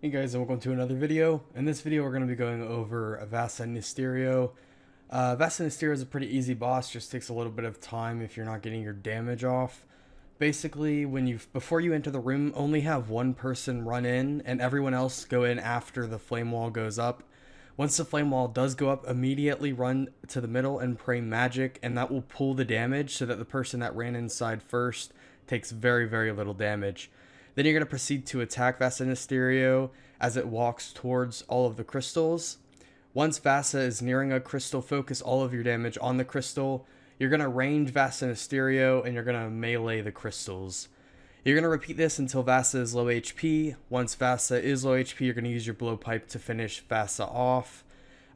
Hey guys and welcome to another video. In this video we're going to be going over Vasa Nistirio. Uh, Vasa Nistirio is a pretty easy boss, just takes a little bit of time if you're not getting your damage off. Basically, when you before you enter the room, only have one person run in and everyone else go in after the flame wall goes up. Once the flame wall does go up, immediately run to the middle and pray magic and that will pull the damage so that the person that ran inside first takes very very little damage. Then you're going to proceed to attack Vasa Nistirio as it walks towards all of the crystals. Once Vasa is nearing a crystal, focus all of your damage on the crystal. You're going to range Vasa Nistirio and you're going to melee the crystals. You're going to repeat this until Vasa is low HP. Once Vasa is low HP, you're going to use your blowpipe to finish Vasa off.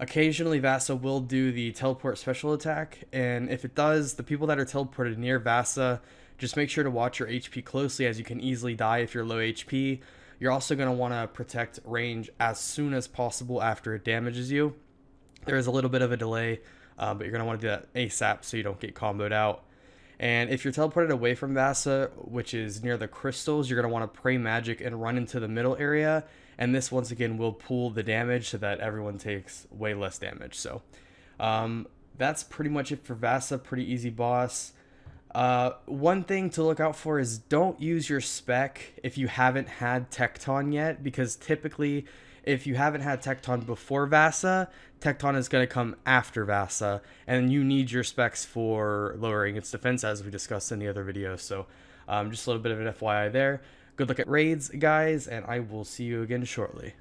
Occasionally, Vasa will do the teleport special attack, and if it does, the people that are teleported near Vasa, just make sure to watch your HP closely as you can easily die if you're low HP. You're also going to want to protect range as soon as possible after it damages you. There is a little bit of a delay, uh, but you're going to want to do that ASAP so you don't get comboed out. And if you're teleported away from Vasa, which is near the crystals, you're going to want to pray magic and run into the middle area. And this, once again, will pool the damage so that everyone takes way less damage. So um, that's pretty much it for Vasa. Pretty easy boss. Uh, one thing to look out for is don't use your spec if you haven't had Tekton yet, because typically, if you haven't had Tekton before Vasa, Tekton is going to come after Vasa, and you need your specs for lowering its defense, as we discussed in the other video. So, um, just a little bit of an FYI there. Good luck at raids, guys, and I will see you again shortly.